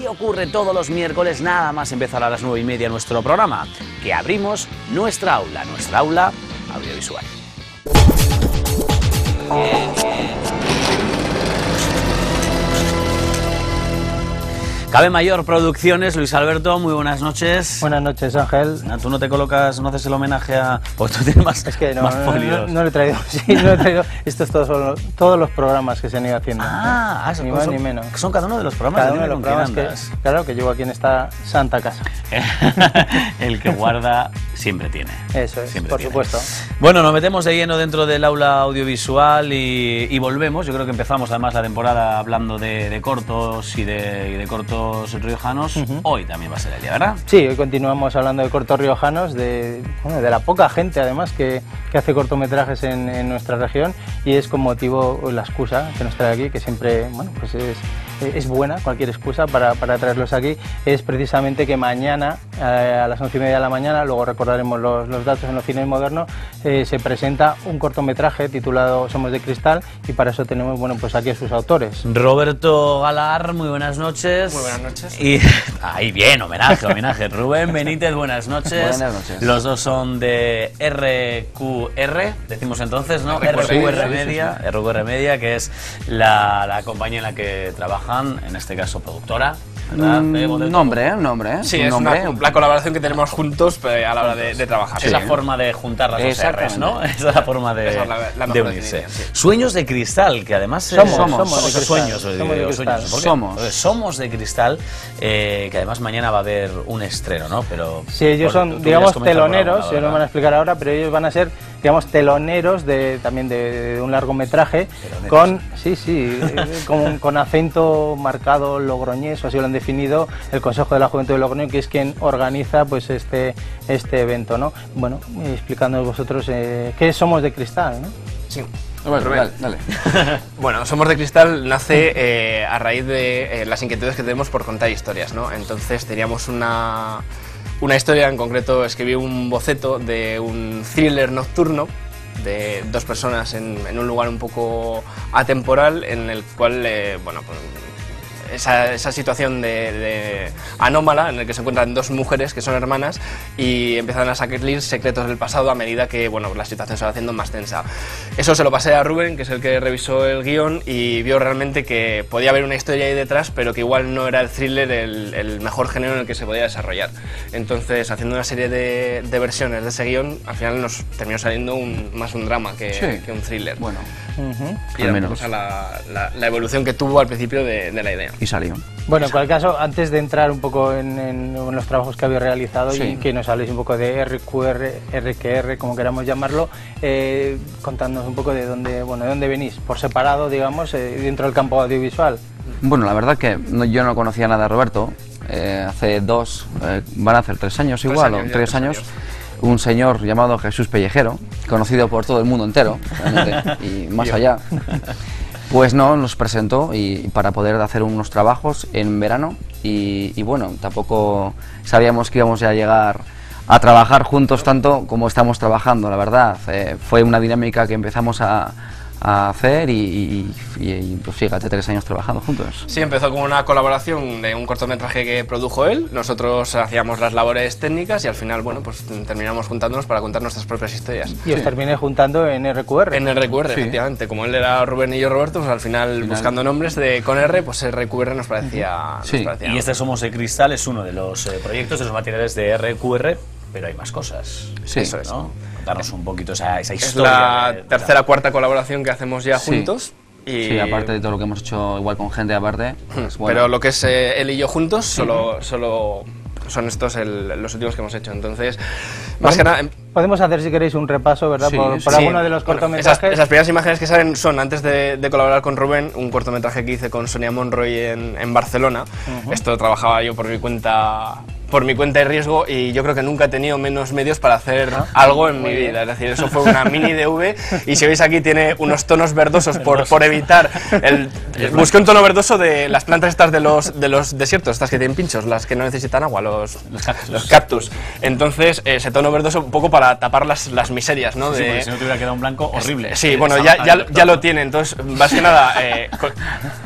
Y ocurre todos los miércoles, nada más empezar a las nueve y media nuestro programa, que abrimos nuestra aula, nuestra aula audiovisual. Cabe Mayor Producciones, Luis Alberto, muy buenas noches. Buenas noches, Ángel. ¿Tú no te colocas, no haces el homenaje a...? Porque tú tienes más, Es que no, más no, no, no lo he traído. Sí, no lo he traído. Estos todos son los- todos los programas que se han ido haciendo. Ah, ah, ni más son- ni menos. Son cada uno de los programas. Cada uno de los programas que, claro, que llevo aquí en esta santa casa. el que guarda siempre tiene. Eso es, Siempre por tiene. supuesto. Bueno, nos metemos de lleno dentro del aula audiovisual y, y volvemos. Yo creo que empezamos además la temporada hablando de, de cortos y de, y de cortos riojanos. Hoy también va a ser el día, ¿verdad? Sí, hoy continuamos hablando de cortos riojanos, de, bueno, de la poca gente además que, que hace cortometrajes en, en nuestra región y es con motivo la excusa que nos trae aquí, que siempre bueno, pues es, es buena cualquier excusa para, para traerlos aquí, es precisamente que mañana eh, a las once y media de la mañana, luego recordaremos los, los datos en los cines modernos, eh, se presenta un cortometraje titulado Somos de Cristal y para eso tenemos bueno, pues aquí a sus autores. Roberto Galar, muy buenas noches. Muy buenas noches. Y ahí bien, homenaje, homenaje. Rubén Benítez, buenas noches. Buenas noches. Los dos son de RQR, decimos entonces, ¿no? RQR, sí, Media, RQR Media, que es la, la compañía en la que trabajan, en este caso productora. ¿Verdad? Mm, Un Bodeto. nombre, ¿eh? Un nombre, ¿eh? Sí, un es nombre. una, la colaboración que tenemos juntos eh, a la hora de, de trabajar. Es la forma de juntar las dos R's. ¿no? Esa es la forma de, Esa es la- la de mejor unirse. sí. Sueños de cristal, que además Somos, somos de cristal. sueños, Somos de cristal. Somos. Somos de cristal, eh, que además mañana va a haber un estreno, ¿no? Pero Sí, ellos son, digamos, teloneros, ellos lo van a explicar ahora, pero ellos van a ser, digamos, teloneros de, también de, de un largometraje Teloneros. con, sí, sí, con, con acento marcado logroñés, o así lo han definido el Consejo de la Juventud de Logroño, que es quien organiza pues este, este evento, ¿no? Bueno, explicándonos vosotros eh, qué somos de cristal, ¿no? Sí. Bueno, dale, dale. Bueno, Somos de Cristal nace eh, a raíz de eh, las inquietudes que tenemos por contar historias, ¿no? Entonces teníamos una, una historia, en concreto escribí un boceto de un thriller nocturno de dos personas en, un lugar un poco atemporal en el cual, eh, bueno, pues, esa, esa situación de, de anómala en el que se encuentran dos mujeres que son hermanas y empiezan a salir secretos del pasado a medida que bueno, la situación se va haciendo más tensa. Eso se lo pasé a Rubén, que es el que revisó el guion y vio realmente que podía haber una historia ahí detrás, pero que igual no era el thriller el, el mejor género en el que se podía desarrollar. Entonces, haciendo una serie de, de versiones de ese guion, al final nos terminó saliendo un- más un drama que, Sí. que un thriller. Bueno, Ujú. y al era menos. la, la- la evolución que tuvo al principio de, de la idea. Y salió. Bueno, en cualquier caso, antes de entrar un poco en, en- en los trabajos que habéis realizado Sí. y que nos habléis un poco de RQR, RQR, como queramos llamarlo, eh, contadnos un poco de dónde, bueno, de dónde venís, por separado, digamos, eh, dentro del campo audiovisual. Bueno, la verdad que no- yo no conocía nada de Roberto. Eh, hace dos, eh, van a hacer tres años Tres igual, años, o tres tres años. años. Un señor llamado Jesús Pellejero, conocido por todo el mundo entero, y más allá. Pues no, nos presentó y para poder hacer unos trabajos en verano y, bueno, tampoco sabíamos que íbamos a llegar a trabajar juntos tanto como estamos trabajando, la verdad. Eh, fue una dinámica que empezamos a, a hacer y, y- y- y, pues fíjate, tres años trabajando juntos. Sí, empezó con una colaboración de un cortometraje que produjo él. Nosotros hacíamos las labores técnicas y al final, bueno, pues terminamos juntándonos para contar nuestras propias historias. Y os terminé juntando en RQR. En RQR, Sí. efectivamente. Como él era Rubén y yo Roberto, pues al final, Final. buscando nombres de con R, pues RQR nos parecía. nos Sí. parecía Y este Somos de Cristal es uno de los eh, proyectos, de los materiales de RQR, pero hay más cosas. Sí. Eso es. ¿no? Contarnos un poquito esa, esa Es historia. la de- tercera cuarta colaboración que hacemos ya Sí. juntos. Y Sí, aparte de todo lo que hemos hecho igual con gente aparte. pues, bueno. Pero lo que es eh, él y yo juntos, solo, solo son estos el- los últimos que hemos hecho. Entonces, más que nada. em- Podemos hacer, si queréis, un repaso, ¿verdad? Sí, por por sí. alguno de los Bueno, cortometrajes. esas, esas primeras imágenes que salen son antes de, de colaborar con Rubén, un cortometraje que hice con Sonia Monroy en, en Barcelona. Esto trabajaba yo por mi cuenta por mi cuenta de riesgo y yo creo que nunca he tenido menos medios para hacer algo en mi vida. Es decir, eso fue una mini DV y si veis aquí tiene unos tonos verdosos por, por evitar el... Busqué un tono verdoso de las plantas estas de los, de los desiertos, estas que tienen pinchos, las que no necesitan agua, los, Los cactus. los cactus. Entonces, ese tono verdoso un poco para tapar las, las miserias, ¿no? Sí, de- porque si no te hubiera quedado un blanco horrible. Sí, Eh, bueno, ya, ya, ya lo tiene. Entonces, más que nada, eh, co-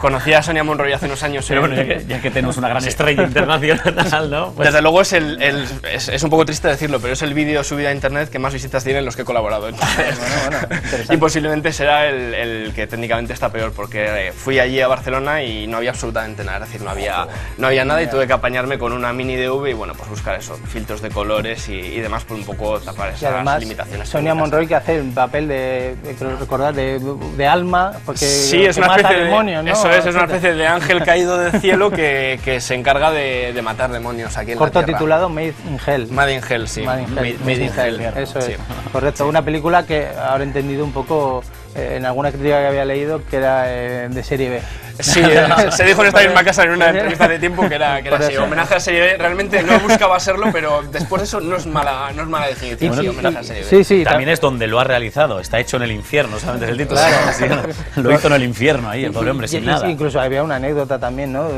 conocí a Sonia Monroy hace unos años. Pero en- bueno, ya que, ya que tenemos una gran estrella internacional, ¿no? Pues- Desde luego es, el, el- es, es un poco triste decirlo, pero es el vídeo subido a internet que más visitas tiene en los que he colaborado. Entonces, Bueno, bueno, interesante. y posiblemente será el, el que técnicamente está peor, porque eh, fui allí a Barcelona y no había absolutamente nada, es decir, no había, no había nada y tuve que apañarme con una mini DV y bueno, pues buscar eso, filtros de colores y, y demás por un poco tapar esas además, limitaciones. Sonia. Monroy que hace el papel de, de- recordar, de, de alma, porque Sí, es una especie de, eso es, es una especie de ángel caído del cielo que, que se encarga de, de matar demonios aquí en Corto Tierra. titulado Made in Hell. Made in Hell, sí. Made in Hell. Made- Made in Hell. Eso es, Sí. correcto. Una película que ahora he entendido un poco eh, en alguna crítica que había leído que era eh, de serie B. Sí, se dijo en esta misma casa en una entrevista de tiempo que era, que era así. Homenaje a serie B, realmente no buscaba serlo, pero después de eso no es mala, no es mala definición. Y- sí, y- homenaje a serie B. sí, sí, También ta- es donde lo ha realizado, está hecho en el infierno, solamente es el título. Claro. Sí, lo hizo en el infierno ahí, el pobre hombre, sin y- nada. Incluso había una anécdota también, ¿no?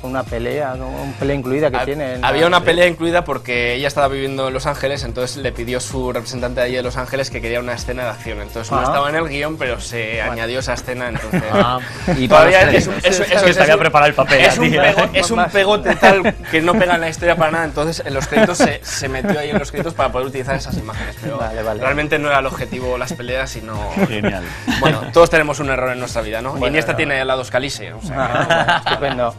Con una pelea, una pelea incluida que Ha- tiene. en Había una pelea incluida porque ella estaba viviendo en Los Ángeles, entonces le pidió su representante de allí de Los Ángeles que quería una escena de acción. Entonces no estaba en el guion, pero se añadió esa escena, entonces... Ah, Y Todavía es, Es que es- es un- preparado el papel Es a un, pego- ¿eh? es un pegote tal que no pega en la historia para nada, entonces en los créditos se, se metió ahí en los créditos para poder utilizar esas imágenes. Pero Vale, vale. realmente no era el objetivo las peleas, sino. Genial. Bueno, todos tenemos un error en nuestra vida, ¿no? Bueno, Iniesta no. tiene al lado Scalise, o sea, Ajá, bueno, estupendo.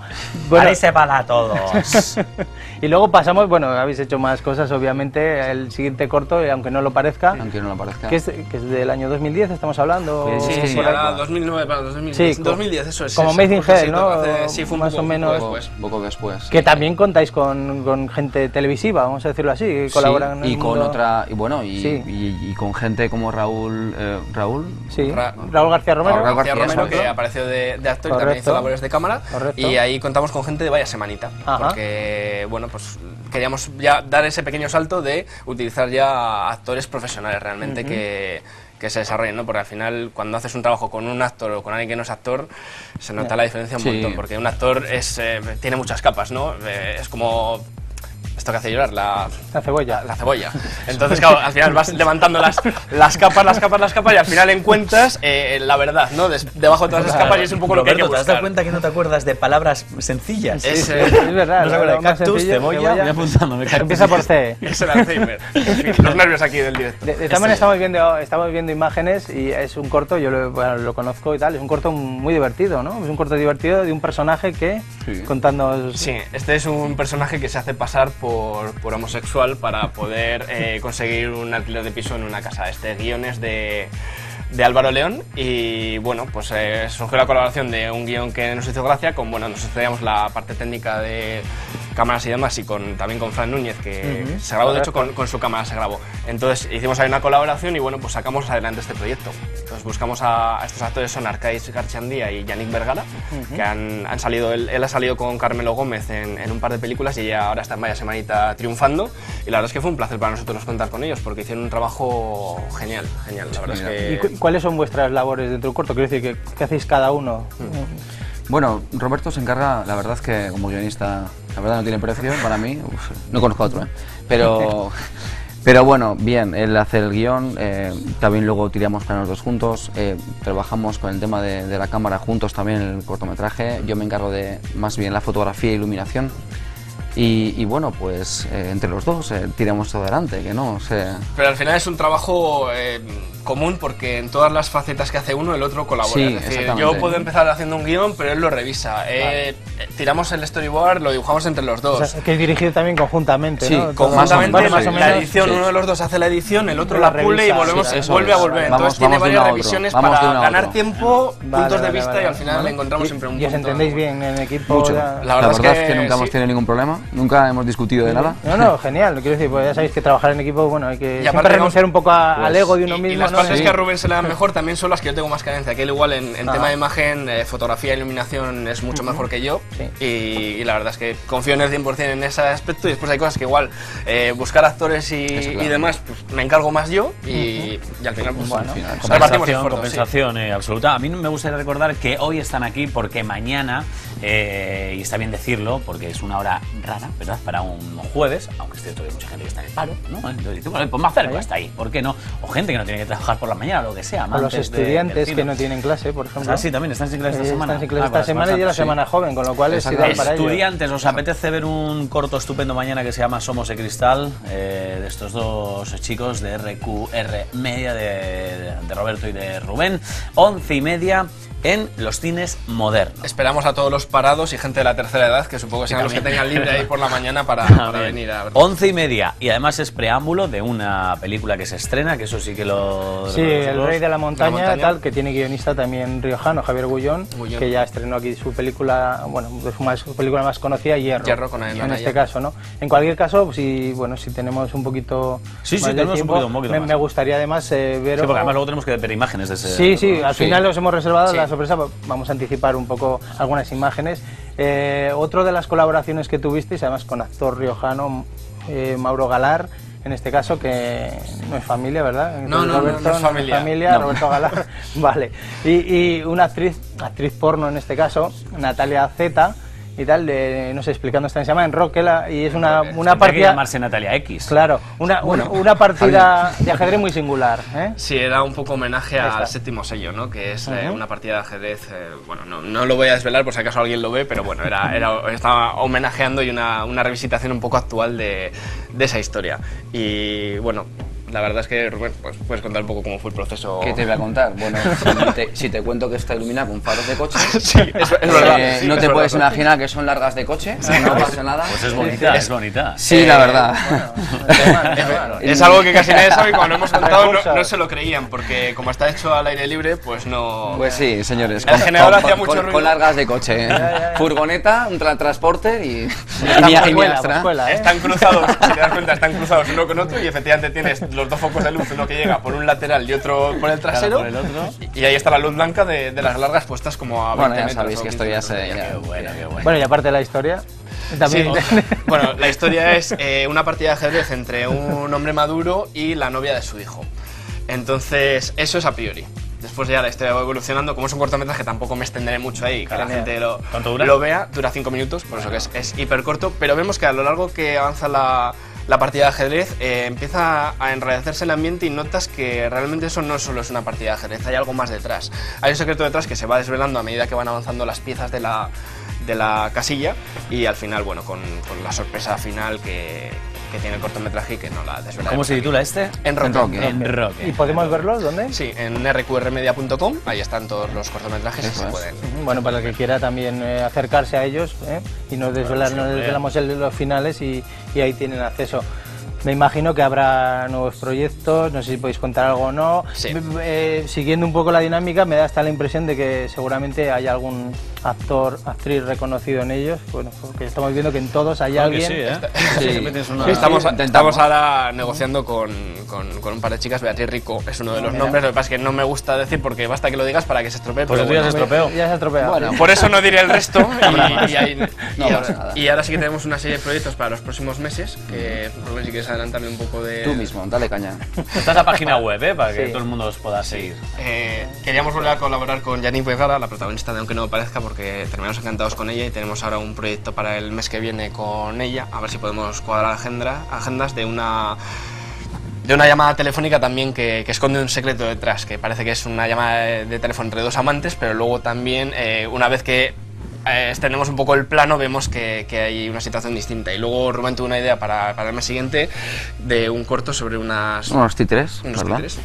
Bueno, Ahí se para todos. y luego pasamos, bueno, habéis hecho más cosas, obviamente, el siguiente corto, y aunque no lo parezca, Aunque no lo parezca. que es, que es del año 2010, estamos hablando. Sí, Sí, sí, por ahí. ahora 2009 para 2010. Sí, 2010, eso es. Como Made in Hell, ¿no? hace- sí, fue un Más poco- o menos. poco después. poco después. Que sí. también contáis con, con gente televisiva, vamos a decirlo así, que Sí, colaboran en y el con mundo- otra y bueno y, Sí. y- y con gente como Raúl eh, Raúl Sí, Ra- Raúl García Romero. Raúl García García, Romero, que apareció de, de actor y también hizo labores de cámara. Correcto. Y ahí contamos con gente de vaya semanita. Ajá. Porque, bueno, pues queríamos ya dar ese pequeño salto de utilizar ya actores profesionales realmente que, que se desarrollen, ¿no? Porque al final, cuando haces un trabajo con un actor o con alguien que no es actor, se nota la diferencia un Sí. montón. Porque un actor es, eh, tiene muchas capas, ¿no? Eh, es como. Esto que hace llorar, la, La cebolla. la cebolla. Entonces, claro, al final vas levantando las, las capas, las capas, las capas y al final encuentras eh, la verdad, ¿no? Des- debajo de todas esas capas y es un poco lo que hay que Roberto, ¿te has dado buscar. cuenta que no te acuerdas de palabras sencillas? Es, Sí, eh, es verdad. No se acuerda de cactus, cebolla, voy cactus. Empieza por C. es el Alzheimer. En fin, los nervios aquí del directo. De, de maneras estamos viendo, estamos viendo imágenes y es un corto, yo lo, bueno, lo conozco y tal, es un corto muy divertido, ¿no? Es un corto divertido de un personaje que, Sí. contando... Sí, este es un personaje que se hace pasar por, por homosexual para poder eh, conseguir un alquiler de piso en una casa. Este guion es de, de Álvaro León y bueno, pues eh, surgió la colaboración de un guion que nos hizo gracia con, bueno, nos estudiamos la parte técnica de cámaras y demás y con, también con Fran Núñez que Ujú, se grabó, de hecho con, con su cámara se grabó. Entonces hicimos ahí una colaboración y bueno, pues sacamos adelante este proyecto. Entonces buscamos a, a estos actores, son Arcais Garchandía y Yannick Vergara, que han, han salido, él, él ha salido con Carmelo Gómez en, en un par de películas y ella ahora está en Vaya Semanita triunfando. Y la verdad es que fue un placer para nosotros contar con ellos porque hicieron un trabajo genial, genial. La verdad es ¿Y que... cu- cuáles son vuestras labores dentro del corto? Quiero decir, ¿qué, qué hacéis cada uno? Bueno, Roberto se encarga, la verdad es que como guionista, la verdad no tiene precio para mí, uf, no conozco a otro, ¿eh? pero, pero bueno, bien, él hace el guion, eh, también luego tiramos planos dos juntos, eh, trabajamos con el tema de, la cámara juntos también el cortometraje, yo me encargo de más bien la fotografía e iluminación. Y, y bueno, pues eh, entre los dos eh, tiramos todo adelante, que no sé. Pero al final es un trabajo eh, común porque en todas las facetas que hace uno el otro colabora. Sí, es decir, exactamente. yo puedo empezar haciendo un guion, pero él lo revisa. Eh, eh, tiramos el storyboard, lo dibujamos entre los dos. O sea, que es dirigido también conjuntamente, Sí, ¿no? Conjuntamente, más o la menos. edición, sí. uno de los dos hace la edición, el otro La la pule y volvemos, sí, eso vuelve es. a volver. Vamos- Entonces tiene vamos de varias revisiones vamos de para ganar tiempo, Vale, puntos de vale, vista vale. y al final Vale. encontramos Y- siempre un Y os punto. entendéis bien en equipo. Mucho. La La verdad, es que, nunca hemos tenido ningún problema. ¿No? Nunca hemos discutido de nada. No, no, genial. Quiero decir, pues ya sabéis que trabajar en equipo, bueno, hay que Y siempre renunciar un poco a- al pues, ego de uno Y, mismo, y las ¿no? partes Sí. que a Rubén se le dan mejor también son las que yo tengo más carencia. Que él igual en, en Ah. tema de imagen, eh, fotografía, iluminación es mucho mejor que yo. Sí. Y, y la verdad es que confío en el 100% en ese aspecto. Y después hay cosas que igual eh, buscar actores y, claro. y demás, pues me encargo más yo. Y, y al final, pues Bueno, al final, Compensación, repartimos esfuerzos, sí. compensación eh, absoluta. A mí me gustaría recordar que hoy están aquí porque mañana, eh, y está bien decirlo, porque es una hora rara, ¿verdad? Para un jueves, aunque es cierto que hay mucha gente que está en el paro, ¿no? Entonces dice, bueno, pues más cerca hasta ahí, ¿por qué no? O gente que no tiene que trabajar por la mañana, lo que sea. A los de- estudiantes cine. que no tienen clase, por ejemplo. Ah, sí, también están sin clase esta Eh, semana. Están sin clase Ah, esta semana y la bastante, sí. semana joven, con lo cual es ideal para ellos. Estudiantes, ¿os apetece ver un corto estupendo mañana que se llama Somos de Cristal? eh, de estos dos chicos de RQR Media, de, de Roberto y de Rubén. Once y media en los cines modernos. Esperamos a todos los parados y gente de la tercera edad, que supongo que sean los que tengan libre ahí por la mañana para, venir a ver. Once y media. Y además es preámbulo de una película que se estrena, que eso sí que lo... Sí, El. Rey de la Montaña, montaña. tal, que tiene guionista también riojano, Javier Gullón, Gullón. que ya estrenó aquí su película, bueno, su, más, su película más conocida, Hierro. Hierro con Aena En este caso, ¿no? En cualquier caso, si, bueno, si tenemos un poquito Sí, sí, tenemos un poquito, un poquito me, más. me gustaría además eh, ver... Sí, porque además luego tenemos que ver imágenes de ese... Sí, sí, al Sí. final os hemos reservado Sí. la sorpresa, vamos a anticipar un poco algunas imágenes. Eh, otro de las colaboraciones que tuvisteis, además con actor riojano, eh, Mauro Galar, en este caso, que no es familia, ¿verdad? No, no, no, no es familia. No. Roberto Galar, vale. Y, y una actriz, actriz porno en este caso, Natalia Zeta, y tal, de, no sé, explicando esta se llama en Rockela, y es una, una que partida... llamarse Natalia X. Claro, una, una, una partida de ajedrez muy singular, ¿eh? Sí, era un poco homenaje al séptimo sello, ¿no? Que es eh, una partida de ajedrez. eh, bueno, no, no lo voy a desvelar por si acaso alguien lo ve, pero bueno, era, era, estaba homenajeando y una, una revisitación un poco actual de, de esa historia. Y bueno, la verdad es que Rubén, pues puedes contar un poco cómo fue el proceso. ¿Qué te voy a contar? Bueno, si te, si te cuento que está iluminada con faros de coche, Sí, es, es eh, verdad. sí, no es te puedes verdad. imaginar que son largas de coche, no pasa nada. Pues es bonita, es bonita. Sí, la verdad. Es algo que casi nadie sabe y cuando lo hemos contado no, no se lo creían, porque como está hecho al aire libre, pues no... Pues sí, señores. El generador hacía mucho con, ruido. con largas de coche. ¿eh? ya. Furgoneta, un tra- transporte y, y, y mi escuela, ¿eh? Están cruzados, si te das cuenta, están cruzados uno con otro y efectivamente tienes los dos focos de luz, uno que llega por un lateral y otro por el trasero. por el otro. Y ahí está la luz blanca de, de las largas puestas como a 20 Bueno, ya metros sabéis que esto 15 ya se... Qué bueno, qué bueno. Bueno, y aparte de la historia, también... Sí. bueno, la historia es eh, una partida de ajedrez entre un hombre maduro y la novia de su hijo. Entonces, eso es a priori. Después ya la historia va evolucionando. Como es un cortometraje, tampoco me extenderé mucho ahí. Que la gente lo, ¿Cuánto dura? lo vea. Dura 5 minutos, por eso que es, es hiper corto. Pero vemos que a lo largo que avanza la, la partida de ajedrez, eh, empieza a enrarecerse el ambiente y notas que realmente eso no solo es una partida de ajedrez, hay algo más detrás. Hay un secreto detrás que se va desvelando a medida que van avanzando las piezas de la, de la casilla y al final, bueno, con, con la sorpresa final que, que tiene el cortometraje y que no la desvelaremos ¿Cómo se titula este? En Rock. En Rock. En Rock. ¿Y podemos verlos dónde? Sí, en rqrmedia.com, ahí están todos los cortometrajes y se pueden... Bueno, para el que quiera también eh, acercarse a ellos ¿eh? y nos, desvelar, sí, nos desvelamos el- los finales y, y ahí tienen acceso. Me imagino que habrá nuevos proyectos, no sé si podéis contar algo o no. Sí. Eh, siguiendo un poco la dinámica, me da hasta la impresión de que seguramente hay algún actor, actriz reconocido en ellos. Bueno, porque estamos viendo que en todos hay Claro alguien. sí, ¿eh? Sí. una- Estamos, intentamos. estamos ahora negociando con, con- con un par de chicas, Beatriz Rico es uno de los mira. nombres, lo que pasa es que no me gusta decir porque basta que lo digas para que se estropee. Pues tú ya se estropeó. Ya se ha estropeado. Bueno, Por eso no diré el resto y, y ahí- No y ahora, y ahora sí que tenemos una serie de proyectos para los próximos meses, que Rubén si quieres adelantarme un poco de... Tú mismo, dale caña. Está en la página web, ¿eh? Para que Sí. todo el mundo os pueda seguir. Eh, queríamos volver a colaborar con Janine Vergara, la protagonista de Aunque no me parezca, porque terminamos encantados con ella y tenemos ahora un proyecto para el mes que viene con ella, a ver si podemos cuadrar agenda, agendas de una de una llamada telefónica también que, que esconde un secreto detrás, que parece que es una llamada de, de teléfono entre dos amantes, pero luego también eh, una vez que extendemos un poco el plano vemos que, que hay una situación distinta. Y luego Rubén tuvo una idea para, para el mes siguiente de un corto sobre unas... Unos títeres, unos ¿verdad? títeres.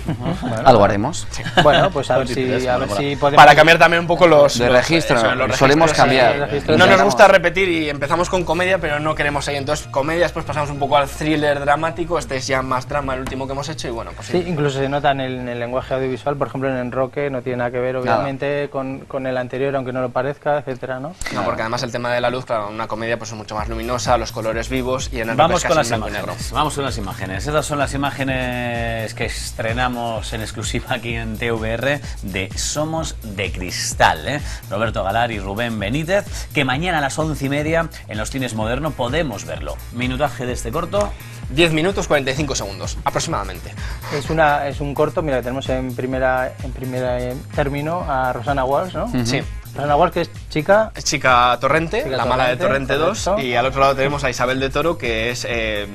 Algo haremos. Bueno, pues a ver si, a ver si podemos... Para cambiar también un poco los... De los- registro, eso, los solemos registros, cambiar. sí. registros. No nos gusta repetir y empezamos con comedia, pero no queremos ahí. Entonces, comedia, después pasamos un poco al thriller dramático. Este es ya más drama, el último que hemos hecho. Y bueno, pues Sí, incluso se nota en el, en el lenguaje audiovisual, por ejemplo en Enroque, no tiene nada que ver obviamente con, con el anterior, aunque no lo parezca, etcétera, ¿no? No, porque además el tema de la luz, claro, una comedia pues es mucho más luminosa, los colores vivos y en el Vamos con las imágenes. Vamos con las imágenes. Estas son las imágenes que estrenamos en exclusiva aquí en TVR de Somos de Cristal. ¿eh? Roberto Galar y Rubén Benítez, que mañana a las once y media en los cines moderno podemos verlo. Minutaje de este corto. 10 minutos 45 segundos, aproximadamente. Es, una, es un corto, mira, tenemos en primera, en primera eh, término a Rosana Walsh, ¿no? Sí. Rosana Walsh, que es chica, Es Chica Torrente, Chica la mala de Torrente, Torrente 2, correcto. y al otro lado tenemos a Isabel de Toro, que es eh,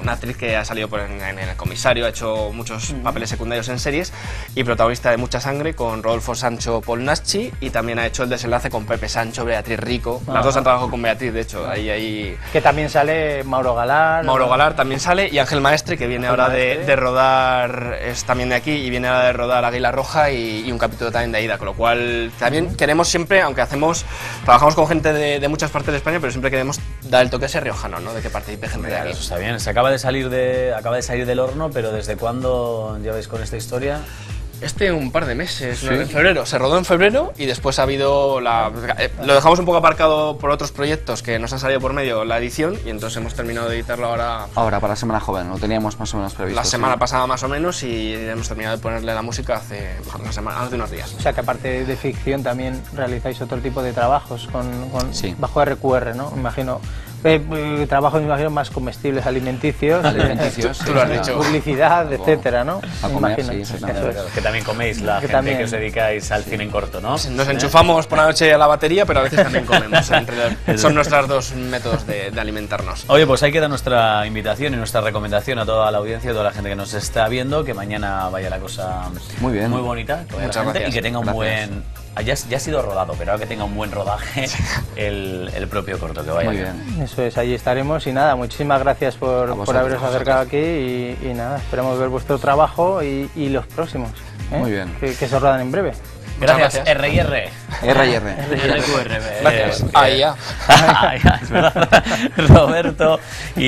una actriz que ha salido por en, en el comisario, ha hecho muchos papeles secundarios en series y protagonista de Mucha Sangre con Rodolfo Sancho Polnaschi y también ha hecho el desenlace con Pepe Sancho, Beatriz Rico. Las dos han trabajado con Beatriz, de hecho, ahí ahí que también sale Mauro Galar. Mauro Galar también sale y Ángel Maestre, que viene Ángel ahora de, de rodar, es también de aquí y viene ahora de rodar Águila Roja y, y un capítulo también de Aida, con lo cual también queremos siempre, aunque hacemos, trabajamos con gente de, de muchas partes de España, pero siempre queremos dar el toque ese riojano, ¿no? De que participe gente de aquí. Eso está bien. Se acaba de salir de acaba de salir del horno, pero ¿desde cuándo lleváis con esta historia? Este un par de meses, ¿no? en febrero, se rodó en febrero y después ha habido la... eh, lo dejamos un poco aparcado por otros proyectos que nos han salido por medio la edición y entonces hemos terminado de editarlo ahora Ahora, para la Semana Joven, lo teníamos más o menos previsto. la sí. semana pasada más o menos y hemos terminado de ponerle la música hace una semana, hace unos días. O sea que aparte de ficción también realizáis otro tipo de trabajos con, con- Sí. bajo RQR, ¿no? Me imagino. Eh, eh, trabajos, me imagino, más comestibles, alimenticios, Alimenticios, tú lo has dicho. publicidad, etcétera, ¿no? a Me comer, imagino. sí, Eso exactamente. es. Que también coméis la Que gente también. que os dedicáis al cine en corto, ¿no? Nos enchufamos por la noche a la batería, pero a veces también comemos. entre- son nuestros dos métodos de, de alimentarnos. Oye, pues ahí queda nuestra invitación y nuestra recomendación a toda la audiencia, a toda la gente que nos está viendo, que mañana vaya la cosa Muy bien. muy bonita, que vaya la Muchas gente gracias. y que tenga un Gracias. buen... ah, Ya, ya ha sido rodado, pero ahora que tenga un buen rodaje el, el propio corto, que vaya Muy bien. Eso es, allí estaremos y nada, muchísimas gracias por, por haberos acercado aquí y, y nada, esperamos ver vuestro trabajo y, y los próximos. ¿eh? Muy bien. Que, que se rodan en breve. Gracias, R&R. R y R. RQR. Gracias. eh, Ahí ya. Ah, ya, es verdad. Roberto y,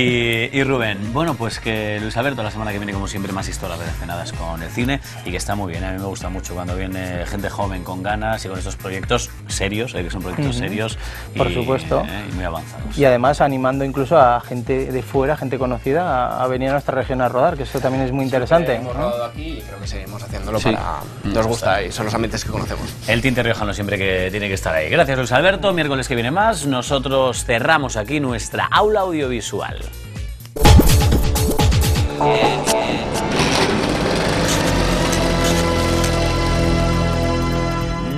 y Rubén. Bueno, pues que Luis Alberto la semana que viene, como siempre, más historias relacionadas con el cine y que está muy bien. A mí me gusta mucho cuando viene gente joven con ganas y con estos proyectos serios, eh, que son proyectos Ujú. serios y, Por supuesto. eh, y muy avanzados. Y además animando incluso a gente de fuera, gente conocida, a, a venir a nuestra región a rodar, que eso también es muy interesante. Hemos ¿no? rodado aquí y creo que seguimos haciéndolo Sí. para... Nos gusta y son los ambientes que conocemos. El tinte riojano que tiene que estar ahí. Gracias, Luis Alberto. Miércoles que viene más. Nosotros cerramos aquí nuestra aula audiovisual.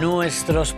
Nuestros